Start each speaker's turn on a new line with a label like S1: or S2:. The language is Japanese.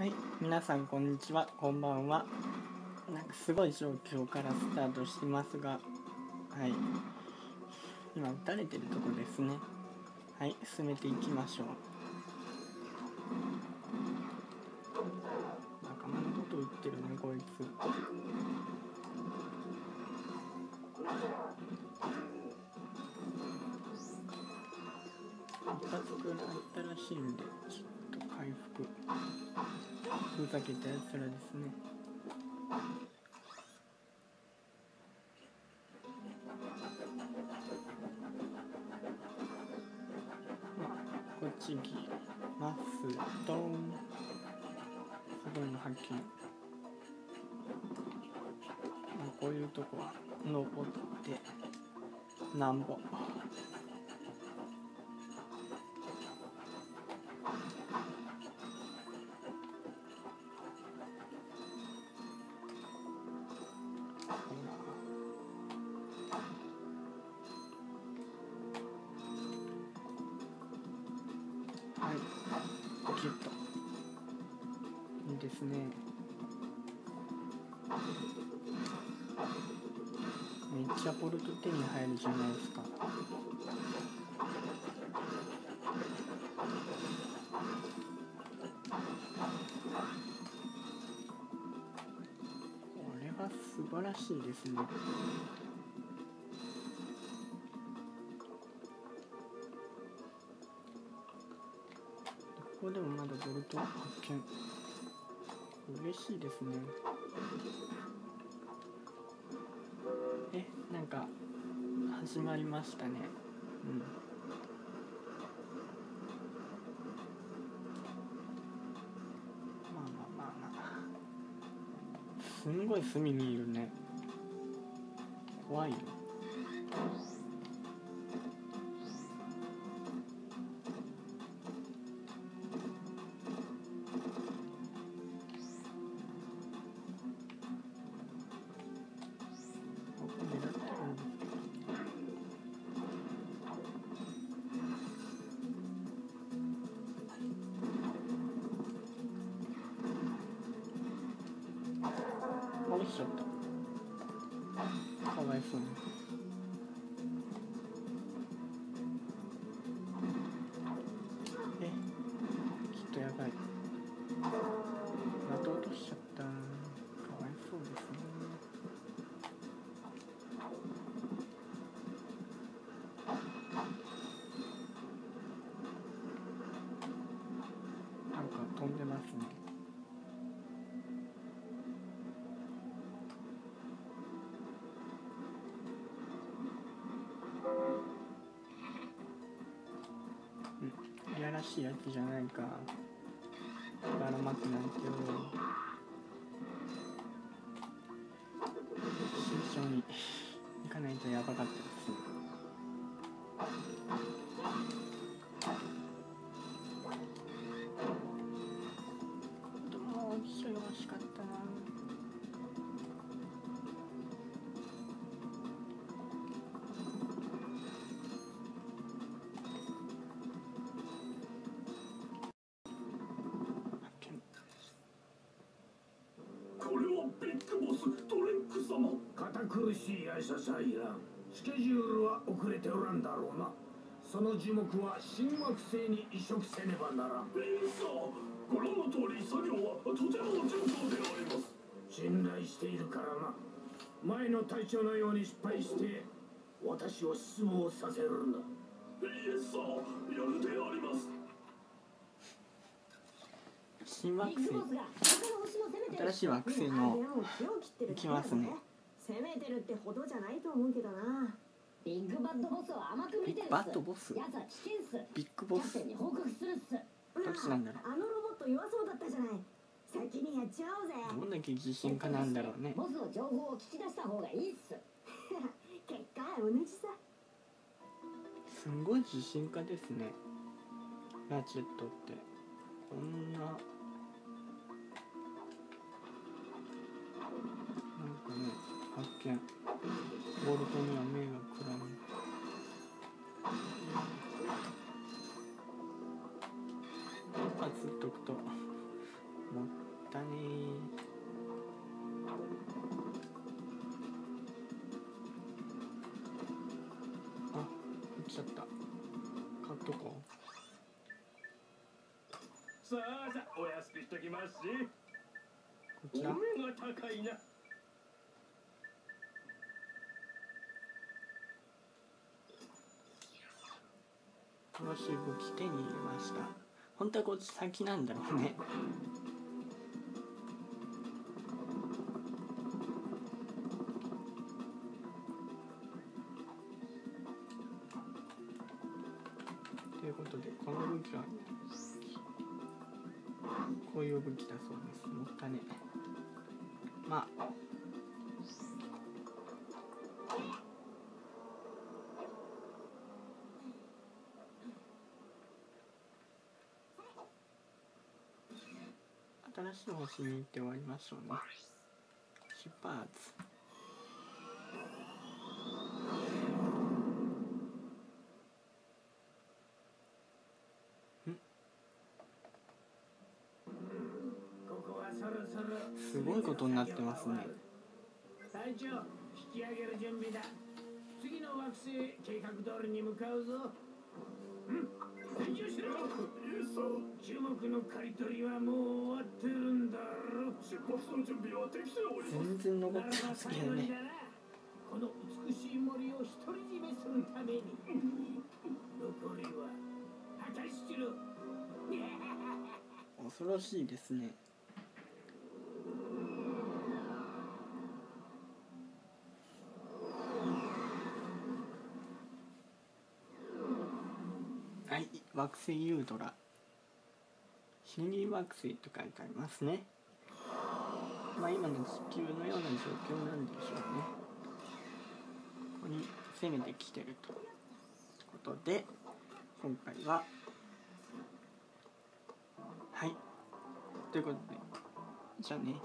S1: はい、皆さんこんにちは、こんばんは。なんかすごい状況からスタートしてますが、はい。今撃たれてるとこですね。はい、進めていきましょう。仲間のこと言ってるね、こいつ。一発くらいあったらしいんで、ちょっと回復。ふざけたやつらですね。まあ、こっち行きますと、すごいの発見。まあ、こういうとこは登って、なんぼ。ギュッと。いいですね。めっちゃボルト手に入るじゃないですか。これは素晴らしいですね。でもまだボルト発見。嬉しいですね。えなんか始まりましたね。うん。まあまあまあまあ。すんごい隅にいるね。怖いよちゃったかわいそうに。えきっとやばい。また落としちゃった。かわいそうですね。なんか飛んでますね。らしいやつじゃないか。ばらまくなんてよ慎重に行かないとやばかったです
S2: 苦しい挨拶はいらん。スケジュールは遅れておらんだろうな。その樹木は新惑星に移植せねばならん。インサーご覧の通り作業はとても順調であります。信頼しているからな。前の隊長のように失敗して私を失望させるんだ。イエスサーやるであります。
S1: 新惑星。新しい惑星のますね
S3: 攻めてるってほどじゃないと思うけどな。ビッグバッドボスを甘く見てるっす。
S1: バッドボス？
S3: やつは危険っす。
S1: ビッグボス？
S3: キャプテンに報告するっす。
S1: どっちなんだろ
S3: あのロボット弱そうだったじゃない。先にやっちゃおうぜ。
S1: うどんだけ自信家なんだろうね。
S3: ボスの情報を聞き出した方がいいっす。結果は同じさ。
S1: すんごい自信家ですね。ラチェットって。こんな見ボルトには目がくらみあずっとくと。もったねあ落ちちゃった。買っとこう。
S2: さあさあお安くしときますし。
S1: こちら。
S2: お目が高いな。
S1: 楽しい武器手に入れました。本当はこっち先なんだろうね。ということでこの武器はこういう武器だそうです。もったねまあ新しい星に行って終わりましょうね出発すごいことになってますね。
S2: 隊長引き上げる準備だ。次の惑星計画通りに向かうぞ。うん。
S1: 全然残ってますけどね
S2: この美しい森を独り占めするために残りは果たしろ
S1: 恐ろしいですねはい惑星ユードラ。死に惑星と書いてありますね。まあ今の地球のような状況なんでしょうね。ここに攻めてきてるということで今回ははい。ということでじゃあね。